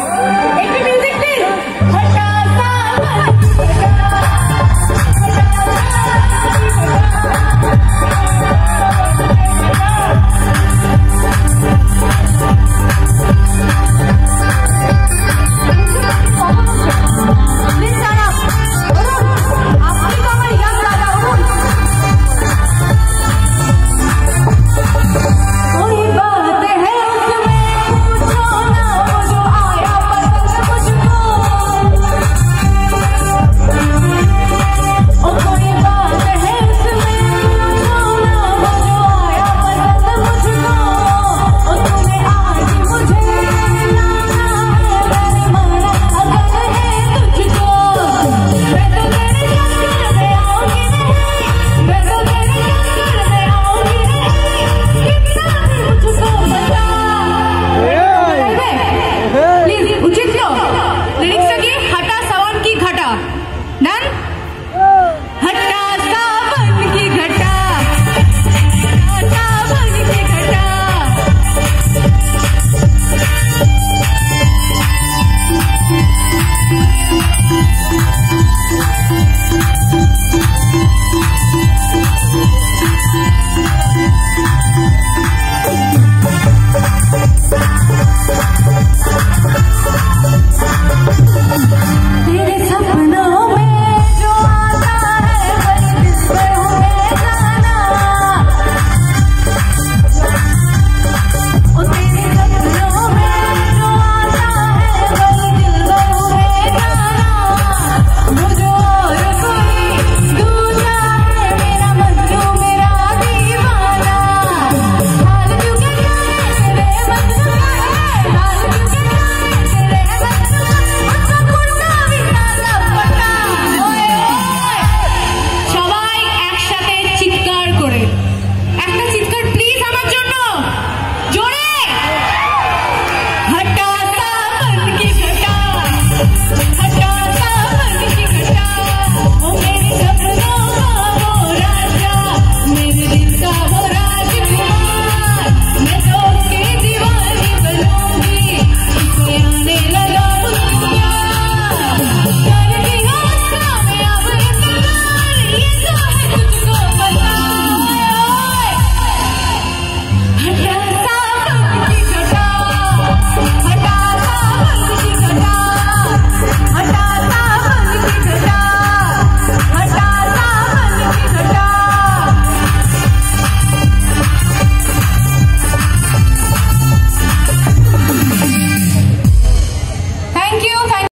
¡Este